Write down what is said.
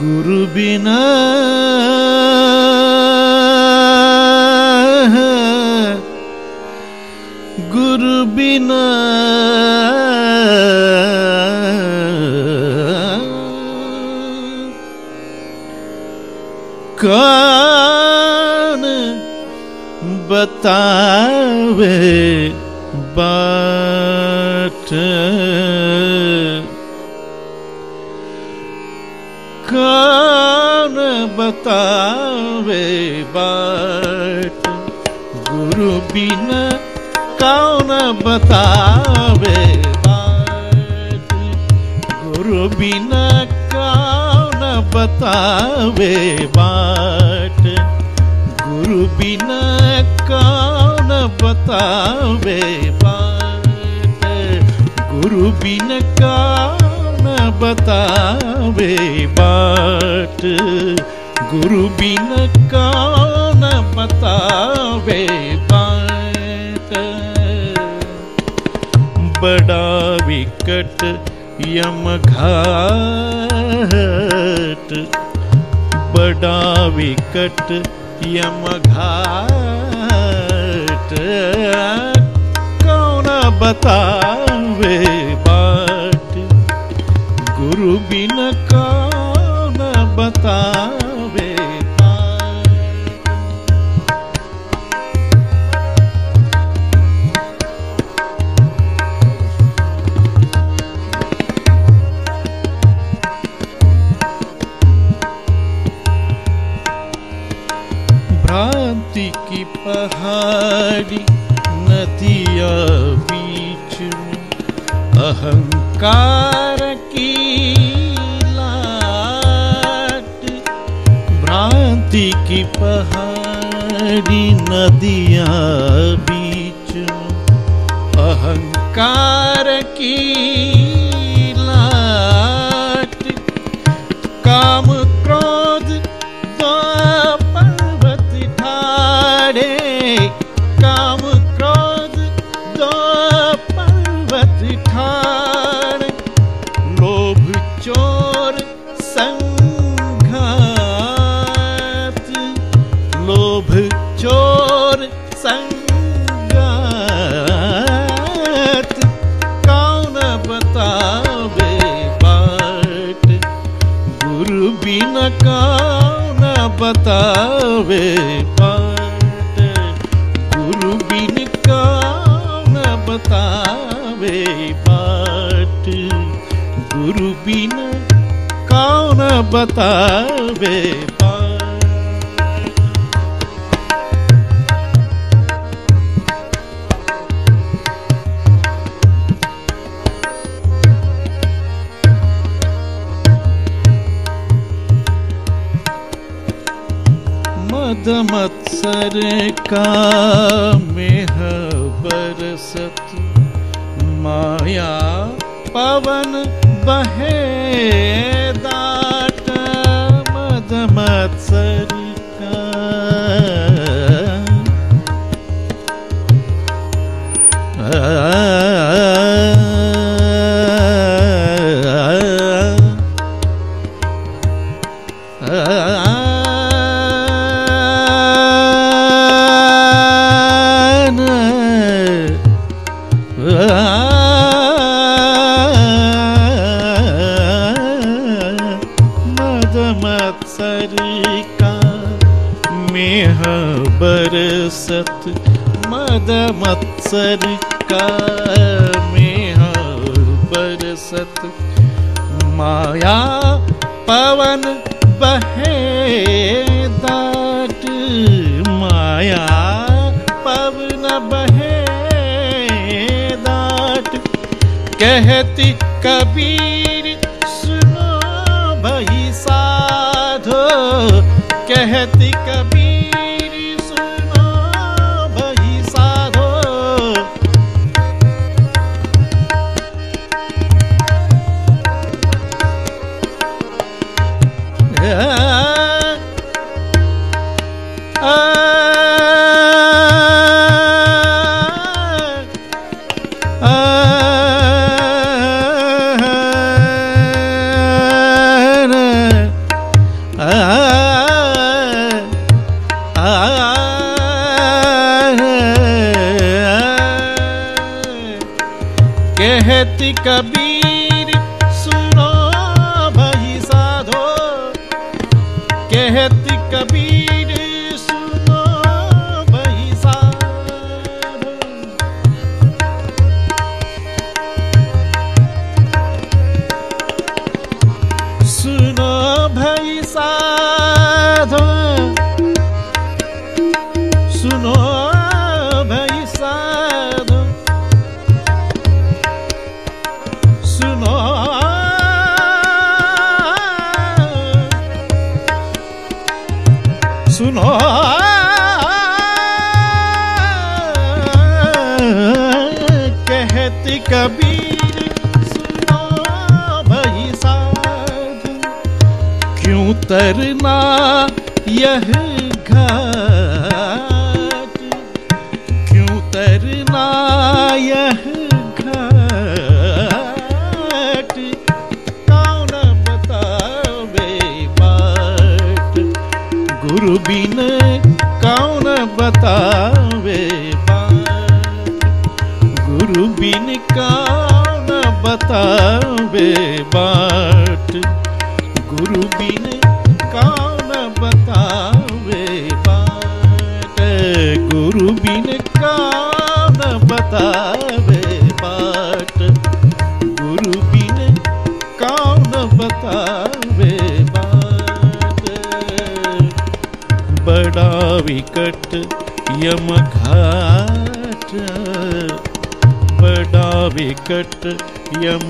गुरु बिना गुरु बिना। कौन बतावे बाट। कौन बतावे बाट। गुरु बिना कौन बतावे गुरु बिना कौन बतावे बाट गुरु बिना कौन बतावे बाट गुरु बिना कौन बतावे बाट गुरु बिन कौन बतावे बाट बड़ा विकट यम घाट बड़ा विकट यम घाट कौन बतावे पहाड़ी नदिया बीच में अहंकार की लाट, भ्रांति की पहाड़ी नदिया बीच में अहंकार की बतावे पाट गुरु बिन कौन बतावे पाट गुरु बिन कौन बतावे मद मत्सर का मेह बरसत। माया पवन बहे दाट। मद मत्सर बरसत मद मत्सर का मेह बरसत माया पवन बहे दाट। माया पवन बहे दाट। कहती कबीर, सुनो भई साधो। कहती कबीर कबीर सुनो भाई साधो। कहती कबीर सुनो भाई साधो। सुनो भाई साधो। कबीर, सुनो भाई साधु। क्यों तरना यह घाट? क्यों तरना यह घाट? कौन बतावे बाट गुरु बिन कौन बतावे गुरु बिन कौन बतावे बाट। गुरु बिन कौन बतावे बाट। गुरु बिन कौन बतावे बाट। गुरु बिन कौन बतावे बाट। बड़ा विकट यम घाट। बड़ा विकट यम